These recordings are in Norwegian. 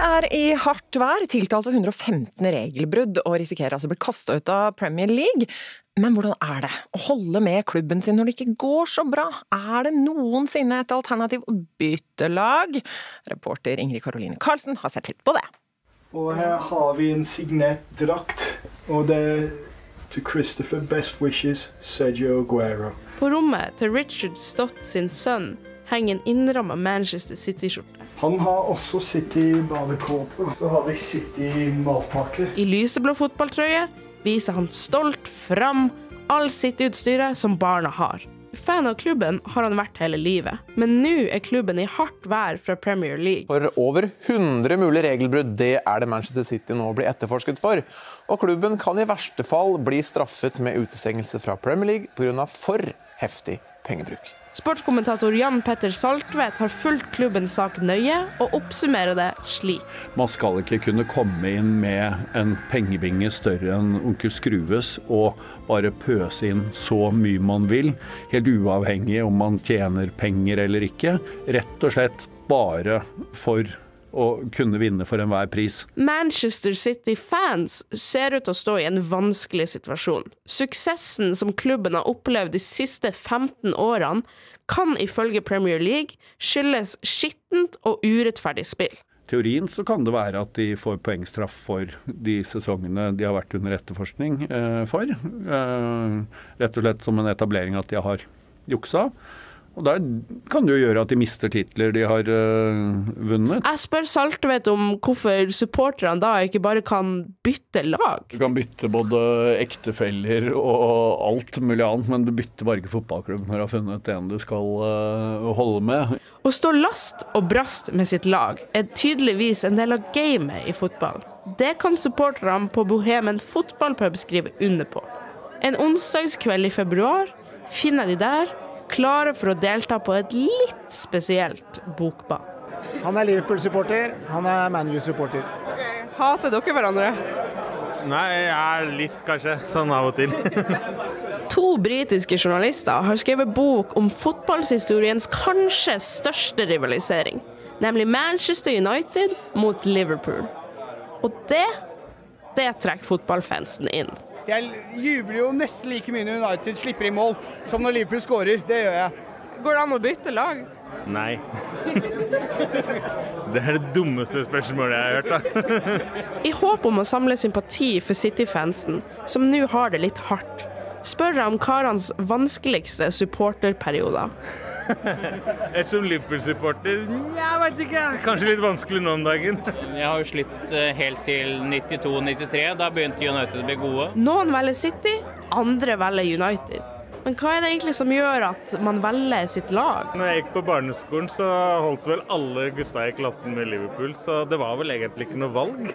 er i hardt vær, tiltalt for 115 regelbrudd og risikerer altså å bli kasta ut av Premier League. Men hvordan er det å holde med klubben sin når det ikke går så bra? Er det noensinne et alternativ å bytte lag? Reporter Ingrid Karoline Karlsen har sett litt på det. Og her har vi en signert drakt, og det er til Christopher Best Wishes, Sergio Aguero. På rommet til Richard Stott sin sønn henger en innramma Manchester City-skjorte. Han har også City badekåpe. Så har vi City matpakke. I lyseblå fotballtrøye viser han stolt fram all City-utstyret som barna har. Fan av klubben har han vært hele livet, men nå er klubben i hardt vær fra Premier League. For over 100 mulige regelbrudd, det er det Manchester City nå blir etterforsket for. Og klubben kan i verste fall bli straffet med utestengelse fra Premier League pga. for heftig pengebruk. Sportskommentator Jan Petter Saltvedt har fulgt klubbens sak nøye, og oppsummerer det slik. Man skal ikke kunne komme inn med en pengebinge større enn onkel Skrues og bare pøse inn så mye man vil, helt uavhengig om man tjener penger eller ikke. Rett og slett bare for å kunne vinne for enhver pris. Manchester City-fans ser ut til å stå i en vanskelig situasjon. Suksessen som klubben har opplevd de siste 15 årene, kan ifølge Premier League skyldes skittent og urettferdig spill. teorien så kan det være at de får poengstraff for de sesongene de har vært under etterforskning eh, for. Eh, rett og slett som en etablering at de har juksa. Og da kan det jo gjøre at de mister titler de har uh, vunnet. Jeg spør Saltvedt om hvorfor supporterne da ikke bare kan bytte lag. Du kan bytte både ektefeller og alt mulig annet, men du bytter bare ikke fotballklubb når du har funnet en du skal uh, holde med. Å stå last og brast med sitt lag er tydeligvis en del av gamet i fotball. Det kan supporterne på Bohemen fotballpub skrive under på. En onsdagskveld i februar finner de der klare for å delta på et litt spesielt bokbad. Han er Liverpool-supporter, han er ManU-supporter. Hater dere hverandre? Nei, jeg er litt, kanskje. Sånn av og til. To britiske journalister har skrevet bok om fotballhistoriens kanskje største rivalisering, nemlig Manchester United mot Liverpool. Og det, det trekker fotballfansen inn. Jeg jubler jo nesten like mye når United slipper i mål, som når Liverpool skårer. Det gjør jeg. Går det an å bytte lag? Nei. Det er det dummeste spørsmålet jeg har hørt, da. I håp om å samle sympati for City-fansen, som nå har det litt hardt, spør jeg om karenes vanskeligste supporterperioder. Et som Liverpool-supporter Jeg veit ikke. Kanskje litt vanskelig nå om dagen. Jeg har jo slitt eh, helt til 92-93. Da begynte United å bli gode. Noen velger City, andre velger United. Men hva er det egentlig som gjør at man velger sitt lag? Når jeg gikk på barneskolen, så holdt vel alle gutta i klassen med Liverpool, så det var vel egentlig ikke noe valg.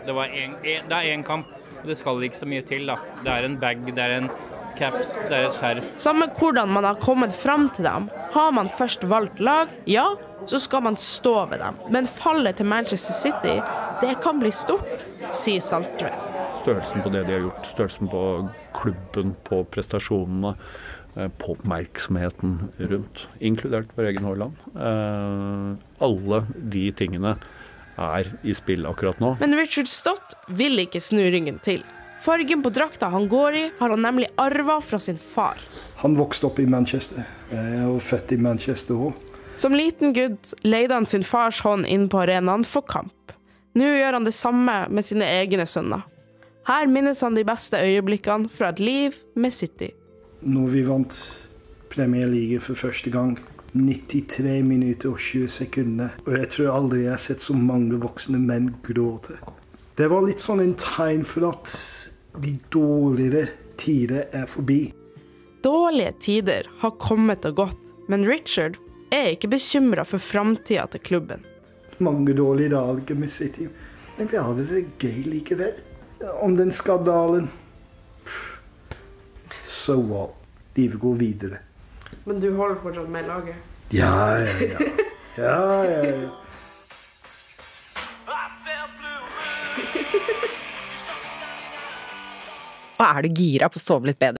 Det, var en, en, det er én kamp, og det skal ikke så mye til. da. Det er en bag, det er en caps, det er et skjerf. Samme hvordan man har kommet fram til dem. Har man først valgt lag, ja, så skal man stå ved dem. Men fallet til Manchester City, det kan bli stort, sier Saltvedt. Størrelsen på det de har gjort, størrelsen på klubben, på prestasjonene, eh, på oppmerksomheten rundt, inkludert vår egen Haaland. Eh, alle de tingene er i spill akkurat nå. Men Richard Stott vil ikke snu ryggen til. Fargen på drakta han går i, har han nemlig arva fra sin far. Han vokste opp i Manchester. Jeg er født i Manchester òg. Som liten gutt leide han sin fars hånd inn på arenaen for kamp. Nå gjør han det samme med sine egne sønner. Her minnes han de beste øyeblikkene fra et liv med City. Når vi vant Premier League for første gang. 93 minutter og 20 sekunder. Og jeg tror aldri jeg har sett så mange voksne menn gråte. Det var litt sånn en tegn for at de dårligere tider er forbi. Dårlige tider har kommet og gått, men Richard er ikke bekymra for framtida til klubben. Mange dårlige dager med City, men vi hadde det gøy likevel. Om den skandalen So what? Livet går videre. Men du holder fortsatt med laget? Ja, ja, ja. ja, ja, ja. Og er du gira på å sove litt bedre?